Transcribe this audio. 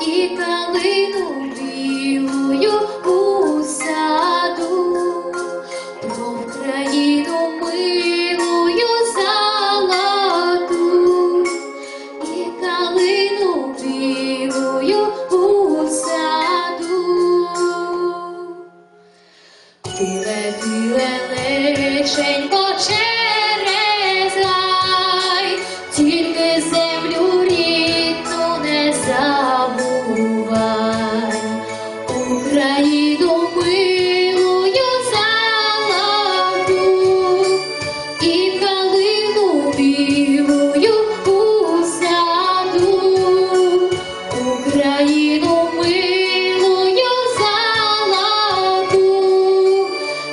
і калину білою у саду, про Україну милую золоту, і калину білою у саду. Тиле, тиле, лишенько